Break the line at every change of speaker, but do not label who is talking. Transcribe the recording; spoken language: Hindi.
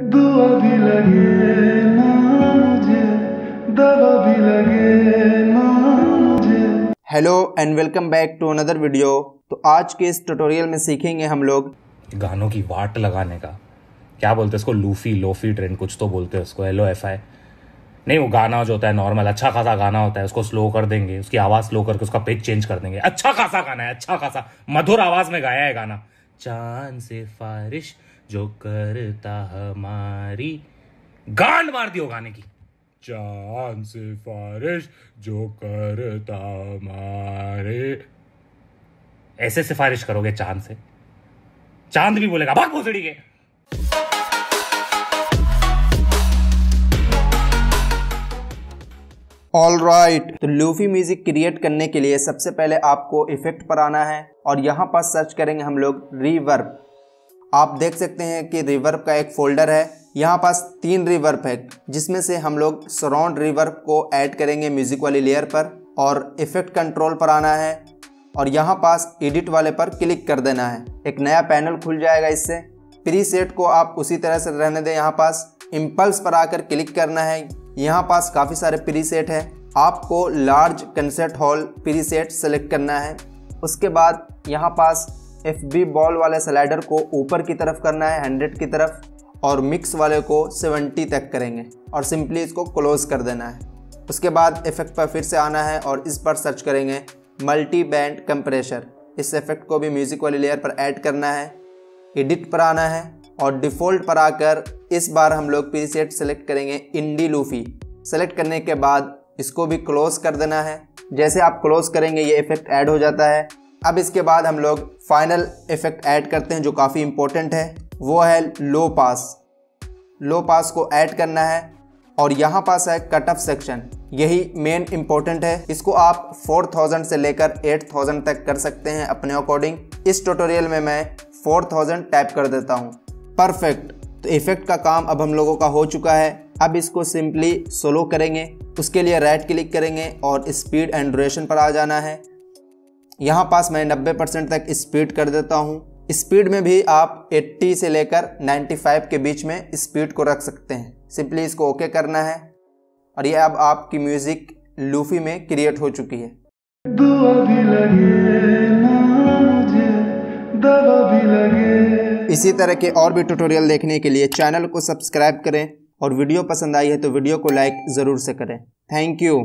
दुआ भी लगे ना मुझे दवा भी लगे ना मुझे।
Hello and welcome back to another video तो आज के इस ट्यूटोरियल में सीखेंगे हम लोग
गानों की वाट लगाने का। क्या बोलते हैं उसको लूफी लोफी ट्रेंड कुछ तो बोलते हैं उसको एल एफ़ आई नहीं वो गाना जो होता है नॉर्मल अच्छा खासा गाना होता है उसको स्लो कर देंगे उसकी आवाज़ स्लो करके उसका पिच चेंज कर देंगे। अच्छा खासा गाना है अच्छा खासा। मधुर आवाज़ में गाया है गाना। चाँद से फारिश जो करता हमारी। गांड मार दियो गाने की। चाँद से फारिश जो करता हमारे। ऐसे सिफारिश करोगे चाँद से। चाँद भी बोलेगा भाग भोसड़ी के।
All right right. तो लूफी म्यूज़िक क्रिएट करने के लिए सबसे पहले आपको इफ़ेक्ट पर आना है और यहाँ पर सर्च करेंगे हम लोग रिवर्ब आप देख सकते हैं कि रिवर्ब का एक फोल्डर है। यहाँ पास तीन रिवर्ब है, जिसमें से हम लोग सराउंड रिवर्ब को ऐड करेंगे म्यूज़िक वाली लेयर पर और इफ़ेक्ट कंट्रोल पर आना है और यहाँ पास एडिट वाले पर क्लिक कर देना है। एक नया पैनल खुल जाएगा इससे। प्री को आप उसी तरह से रहने दें यहाँ पास। इम्पल्स पर आकर क्लिक करना है। यहाँ पास काफ़ी सारे प्री सेट है। आपको large concert hall preset select करना है। उसके बाद यहाँ पास एफ़ बी बॉल वाले स्लाइडर को ऊपर की तरफ़ करना है हंड्रेड की तरफ़, और मिक्स वाले को सेवेंटी तक करेंगे। और सिंपली इसको क्लोज कर देना है। उसके बाद इफ़ेक्ट पर फिर से आना है और इस पर सर्च करेंगे मल्टी बैंड कंप्रेशर इस इफ़ेक्ट को भी म्यूज़िक वाली लेयर पर ऐड करना है। एडिट पर आना है। और डिफ़ॉल्ट पर आकर इस बार हम लोग प्रीसेट सेलेक्ट करेंगे इंडी लूफी सेलेक्ट करने के बाद इसको भी क्लोज कर देना है। जैसे आप क्लोज करेंगे, ये इफ़ेक्ट ऐड हो जाता है। अब इसके बाद हम लोग फाइनल इफ़ेक्ट ऐड करते हैं, जो काफ़ी इम्पोर्टेंट है। वो है लो पास लो पास को ऐड करना है और यहाँ पास है कट ऑफ़ सेक्शन यही मेन इम्पोर्टेंट है। इसको आप 4000 से लेकर 8000 तक कर सकते हैं अपने अकॉर्डिंग इस ट्यूटोरियल में मैं 4000 टाइप कर देता हूँ। परफेक्ट तो इफ़ेक्ट का काम अब हम लोगों का हो चुका है। अब इसको सिंपली सोलो करेंगे। उसके लिए राइट क्लिक करेंगे और स्पीड एंड ड्यूरेशन पर आ जाना है। यहाँ पास मैं 90 परसेंट तक स्पीड कर देता हूँ। स्पीड में भी आप 80 से लेकर 95 के बीच में स्पीड को रख सकते हैं। सिंपली इसको ओके करना है। और ये अब आपकी म्यूज़िक लूफी में क्रिएट हो चुकी है। इसी तरह के और भी ट्यूटोरियल देखने के लिए चैनल को सब्सक्राइब करें और वीडियो पसंद आई है तो वीडियो को लाइक ज़रूर से करें। Thank you